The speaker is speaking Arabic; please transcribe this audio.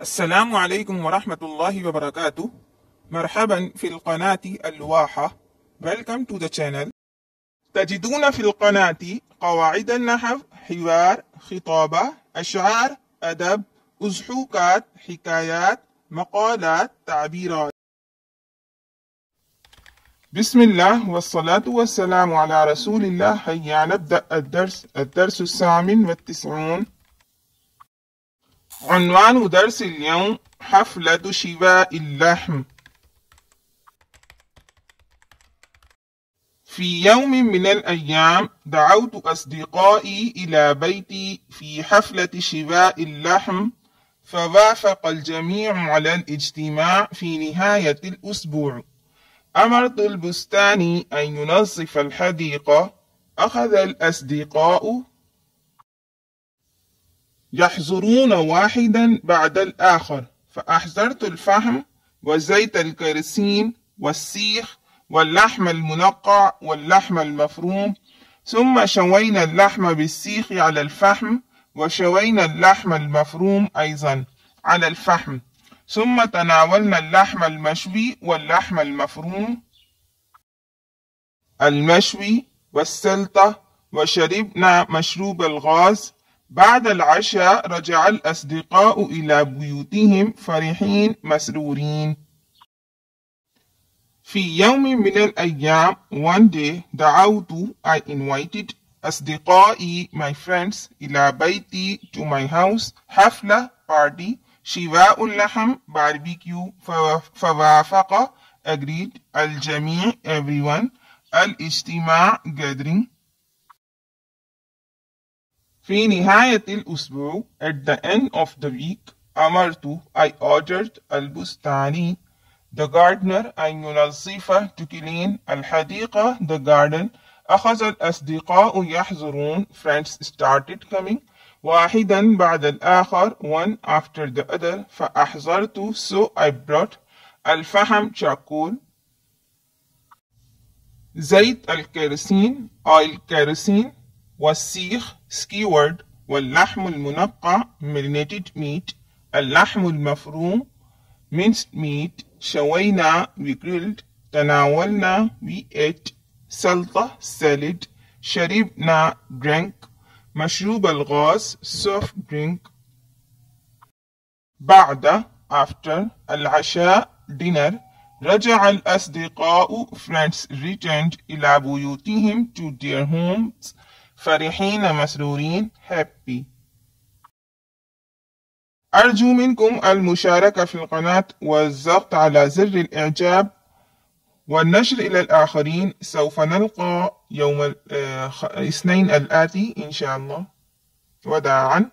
السلام عليكم ورحمة الله وبركاته. مرحبا في القناة الواحة. Welcome to the channel. تجدون في القناة قواعد النحو حوار خطابة أشعار أدب أزحوكات حكايات مقالات تعبيرات. بسم الله والصلاة والسلام على رسول الله. هيا نبدأ الدرس الدرس الثامن والتسعون. عنوان درس اليوم حفلة شواء اللحم. في يوم من الأيام دعوت أصدقائي إلى بيتي في حفلة شواء اللحم فوافق الجميع على الاجتماع في نهاية الأسبوع. أمرت البستاني أن ينظف الحديقة أخذ الأصدقاء يحضرون واحدا بعد الآخر فأحضرت الفحم وزيت الكرسين والسيخ واللحم المنقع واللحم المفروم ثم شوينا اللحم بالسيخ على الفحم وشوينا اللحم المفروم أيضا على الفحم ثم تناولنا اللحم المشوي واللحم المفروم المشوي والسلطة وشربنا مشروب الغاز بعد العشاء رجع الأصدقاء إلى بيوتهم فرحين مسرورين. في يوم من الأيام one day دعوت I invited أصدقائي my friends إلى بيتي to my house حفلة party شواء اللحم barbecue فوافق agreed الجميع everyone الاجتماع gathering. في نهاية الأسبوع at the end of the week أمرت I ordered البستاني the gardener أن ينظف to clean الحديقة the garden أخذ الأصدقاء يحضرون friends started coming واحدا بعد الآخر one after the other فأحضرت so I brought الفحم شاكول زيت الكرسين oil كرسين والسيخ skewered واللحم المنقع marinated meat اللحم المفروم minced meat شوينا we grilled تناولنا we ate سلطة salad شربنا drink مشروب الغاز soft drink بعد after العشاء dinner رجع الأصدقاء friends returned إلى بيوتهم to their homes فرحين مسرورين happy. أرجو منكم المشاركة في القناة والضغط على زر الإعجاب والنشر إلى الآخرين سوف نلقى يوم الاثنين الآتي إن شاء الله وداعا.